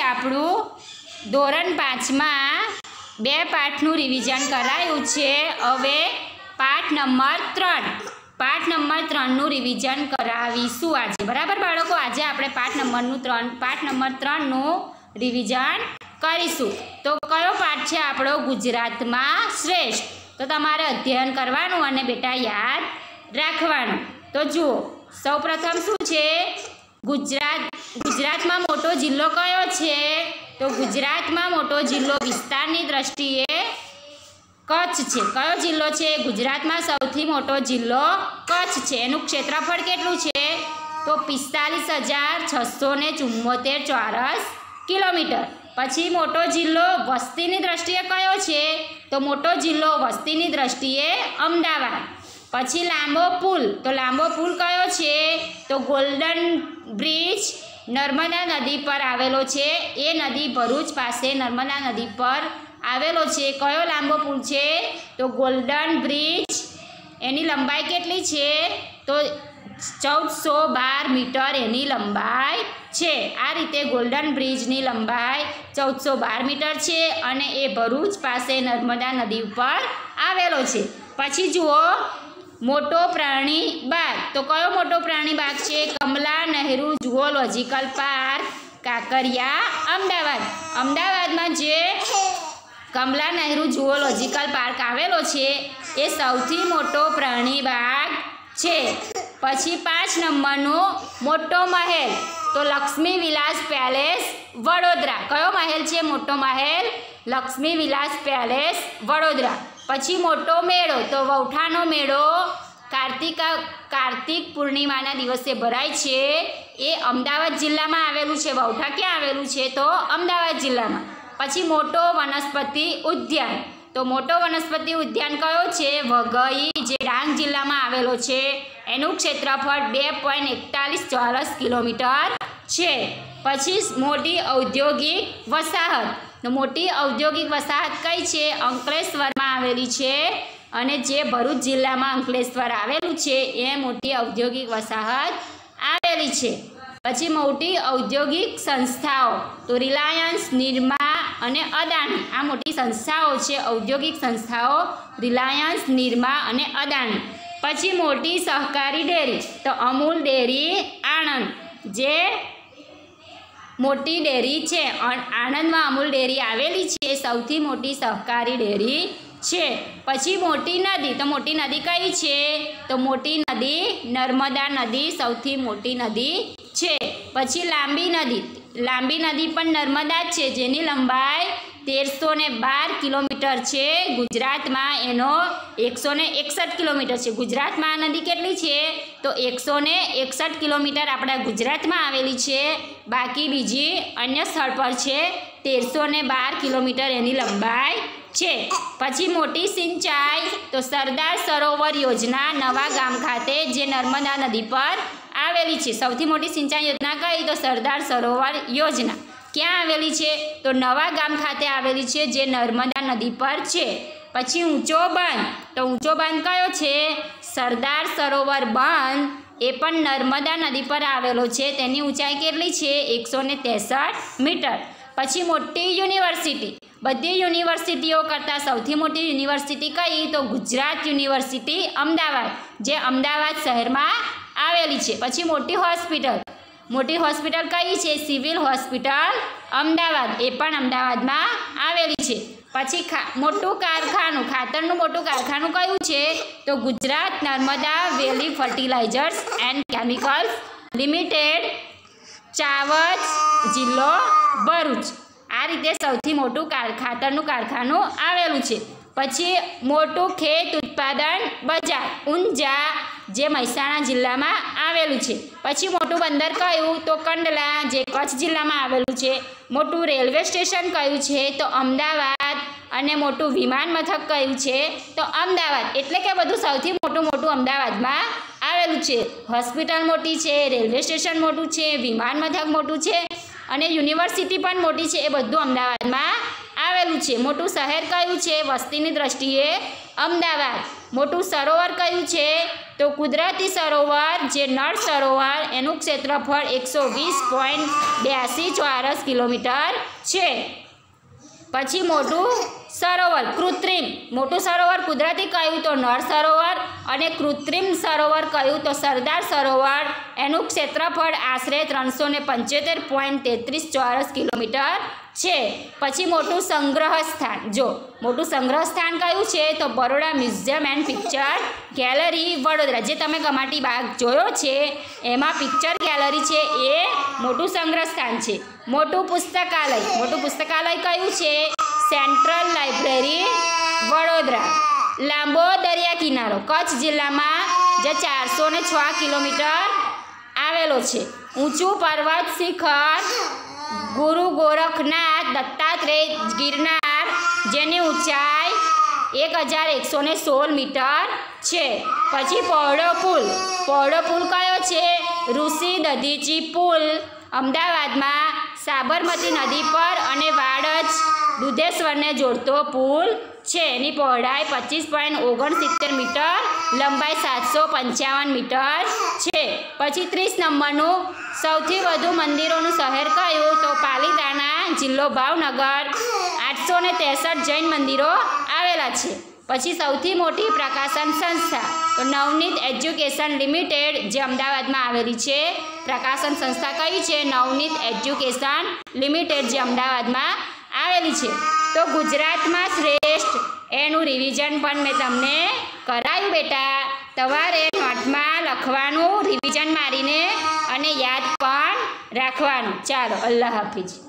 આપણું ધોરણ પાંચમાં બે પાઠનું રિવિઝન કરાયું છે. હવે પાઠ નંબર ત્રણ. પાઠ નંબર ત્રણનું રિવિઝન કરાવીશું આજે. બરાબર બાળકો? આજે આપણે પાઠ નંબરનું ત્રણ, પાઠ નંબર ત્રણનું રિવિઝન કરીશું. તો કયો પાઠ છે આપણો? ગુજરાતમાં શ્રેષ્ઠ. તો તમારે અધ્યયન કરવાનું અને બેટા યાદ રાખવાનું. તો જુઓ, સૌપ્રથમ શું છે? ગુજરાત ગુજરાતમાં મોટો જિલ્લો કયો છે? તો ગુજરાતમાં મોટો જિલ્લો વિસ્તારની દ્રષ્ટિએ કચ્છ છે. કયો જિલ્લો છે? ગુજરાતમાં સૌથી મોટો જિલ્લો કચ્છ છે. એનું ક્ષેત્રફળ કેટલું છે? તો પિસ્તાલીસ હજાર છસો ને ચુમ્મોતેર ચોરસ કિલોમીટર. પછી મોટો જિલ્લો વસ્તીની દ્રષ્ટિએ કયો છે? તો મોટો જિલ્લો વસ્તીની દ્રષ્ટિએ અમદાવાદ. પછી લાંબો પુલ. તો લાંબો પુલ કયો છે? તો ગોલ્ડન બ્રિજ નર્મદા નદી પર આવેલો છે. એ નદી ભરૂચ પાસે નર્મદા નદી પર આવેલો છે. કયો લાંબો પુલ છે? તો ગોલ્ડન બ્રિજ. એની લંબાઈ કેટલી છે? તો ચૌદસો બાર મીટર એની લંબાઈ છે. આ રીતે ગોલ્ડન બ્રિજની લંબાઈ ચૌદસો બાર મીટર છે અને એ ભરૂચ પાસે નર્મદા નદી ઉપર આવેલો છે. પછી જુઓ મોટો પ્રાણી બાગ તો કયો મોટો પ્રાણી બાગ છે? Kamala, Nehru zoological park Kankaria, Ahmedabad. અમદાવાદમાં જે કમલા, નહેરુ જુઓલોજીકલ પાર્ક આવેલો છે, એ સૌથી મોટો પ્રાણી બાગ છે. પછી પાંચ નંબરનો મોટો મહેલ. તો લક્ષ્મી વિલાસ પેલેસ, વડોદરા. કયો મહેલ છે? મોટો મહેલ, લક્ષ્મી વિલાસ પેલેસ, વડોદરા. પછી મોટો મેળો, તો વૌઠાનો મેળો કાર્તિકા, કાર્તિક પૂર્ણિમાના દિવસે ભરાય છે. એ અમદાવાદ જિલ્લામાં આવેલું છે. વૌઠા ક્યાં આવેલું છે? તો અમદાવાદ જિલ્લામાં. પછી મોટો વનસ્પતિ ઉદ્યાન. તો મોટો વનસ્પતિ ઉદ્યાન કયો છે? વઘઈ, જે ડાંગ જિલ્લામાં આવેલો છે. એનું ક્ષેત્રફળ બે પોઈન્ટ એકતાલીસ ચોરસ કિલોમીટર છે. પછી મોટી ઔદ્યોગિક વસાહત. મોટી ઔદ્યોગિક વસાહત કઈ છે? અંકલેશ્વરમાં આવેલી છે અને જે ભરૂચ જિલ્લામાં અંકલેશ્વર આવેલું છે, એ મોટી ઔદ્યોગિક વસાહત આવેલી છે. પછી મોટી ઔદ્યોગિક સંસ્થાઓ, તો રિલાયન્સ, નિરમા અને અદાણી. આ મોટી સંસ્થાઓ છે, ઔદ્યોગિક સંસ્થાઓ, રિલાયન્સ, નિરમા અને અદાણી. પછી મોટી સહકારી ડેરી, તો અમૂલ ડેરી, આણંદ, જે મોટી ડેરી છે. આણંદમાં અમૂલ ડેરી આવેલી છે. સૌથી મોટી સહકારી ડેરી છે. પછી મોટી નદી, તો મોટી નદી કઈ છે? તો મોટી નદી નર્મદા નદી સૌથી મોટી નદી છે. પછી લાંબી નદી લાંબી નદી પણ નર્મદા જ છે. જેની લંબાઈ તેરસો ને બાર કિલોમીટર છે. ગુજરાતમાં એનો એકસો ને એકસઠ કિલોમીટર છે. ગુજરાતમાં આ નદી કેટલી છે? તો એકસો ને એકસઠ કિલોમીટર આપણા ગુજરાતમાં આવેલી છે. બાકી બીજી અન્ય સ્થળ પર છે. તેરસો ને બાર કિલોમીટર એની લંબાઈ છે. પછી મોટી સિંચાઈ, તો સરદાર સરોવર યોજના નવા ગામ ખાતે જે નર્મદા નદી પર આવેલી છે. સૌથી મોટી સિંચાઈ યોજના કઈ? તો સરદાર સરોવર યોજના. ક્યાં આવેલી છે? તો નવા ગામ ખાતે આવેલી છે જે નર્મદા નદી પર છે. પછી ઊંચો બંધ. તો ઊંચો બંધ કયો છે? સરદાર સરોવર બંધ. એ પણ નર્મદા નદી પર આવેલો છે. તેની ઊંચાઈ કેટલી છે? એકસો મીટર. પછી મોટી યુનિવર્સિટી. બધી યુનિવર્સિટીઓ કરતાં સૌથી મોટી યુનિવર્સિટી કઈ? તો ગુજરાત યુનિવર્સિટી અમદાવાદ, જે અમદાવાદ શહેરમાં આવેલી છે. પછી મોટી હોસ્પિટલ. મોટી હોસ્પિટલ કઈ છે? Civil hospital Ahmedabad. એ પણ અમદાવાદમાં આવેલી છે. પછી મોટું કારખાનું, ખાતરનું મોટું કારખાનું કયું છે? તો Gujarat Narmada valley fertilisers and chemicals limited ચાવચ જિલ્લો ભરૂચ. આ રીતે સૌથી મોટું ખાતરનું કારખાનું આવેલું છે. પછી મોટું ખેત ઉત્પાદન બજાર, ઊંઝા જે મહેસાણા જિલ્લામાં આવેલું છે. પછી મોટું બંદર કયું? તો કંડલા, જે કચ્છ જિલ્લામાં આવેલું છે. મોટું રેલવે સ્ટેશન કયું છે? તો અમદાવાદ. અને મોટું વિમાન મથક કયું છે? તો અમદાવાદ. એટલે કે બધું સૌથી મોટું મોટું અમદાવાદમાં આવેલું છે. હોસ્પિટલ મોટી છે, રેલવે સ્ટેશન મોટું છે, વિમાન મથક મોટું છે. અને યુનિવર્સિટી પણ મોટી છે. એ બધું અમદાવાદમાં આવેલું છે. મોટું શહેર કયું છે? વસ્તીની દ્રષ્ટિએ અમદાવાદ. મોટું સરોવર કયું છે? તો કુદરતી સરોવર, જે નળ સરોવર, એનું ક્ષેત્રફળ એકસો વીસ પોઈન્ટ બ્યાસી ચોરસ કિલોમીટર છે. પછી મોટું સરોવર, કૃત્રિમ. મોટું સરોવર કુદરતી કહ્યું તો નળ સરોવર અને કૃત્રિમ સરોવર કહ્યું તો સરદાર સરોવર. એનું ક્ષેત્રફળ આશરે ત્રણસો ને પંચોતેર પોઈન્ટ તેત્રીસ ચોરસ કિલોમીટર છે. પછી મોટું સંગ્રહ સ્થાન જો, મોટું સંગ્રહ સ્થાન કયું છે? તો Baroda museum and picture gallery Vadodara. જે તમે કમાટી બાગ જોયો છે, એમાં પિક્ચર ગેલેરી છે એ મોટું સંગ્રહ સ્થાન છે. મોટું પુસ્તકાલય. મોટું પુસ્તકાલય કયું છે? સેન્ટ્રલ લાઇબ્રેરી વડોદરા, લાંબો દરિયા કિનારો, કચ્છ જિલ્લામાં જે ચારસો ને છ કિલોમીટર આવેલો છે. ઊંચું પર્વત શિખર, ગુરુ ગોરખનાથ, દત્તાત્રેય ગિરનાર, જેની ઊંચાઈ એક હજાર એકસો ને સોળ મીટર છે. પછી પહોળો પુલ. પહોળો પુલ કયો છે? ઋષિ દધીચી પુલ. અમદાવાદમાં સાબરમતી નદી પર અને વાડજ દુધેશ્વરને જોડતો પુલ છે. એની પહોળાઈ પચીસ પોઈન્ટ ઓગણસિત્તેર મીટર, લંબાઈ સાતસો પંચાવન મીટર છે. પછી ત્રીસ નંબરનું સૌથી વધુ મંદિરોનું શહેર કયું? તો પાલિતાના જિલ્લો ભાવનગર. આઠસો ને ત્રેસઠ જૈન મંદિરો આવેલા છે. પછી સૌથી મોટી પ્રકાશન સંસ્થા તો નવનીત એજ્યુકેશન લિમિટેડ, જે અમદાવાદમાં આવેલી છે. પ્રકાશન સંસ્થા કઈ છે? નવનીત એજ્યુકેશન લિમિટેડ, જે અમદાવાદમાં આવેલી છે. તો ગુજરાતમાં શ્રેષ્ઠ એનું રિવિઝન પણ મેં તમને કરાયું બેટા. તમારે નોટમાં લખવાનું, રિવિઝન મારીને અને યાદ પણ રાખવાનું. ચાલો, અલ્લાહ હાફિઝ.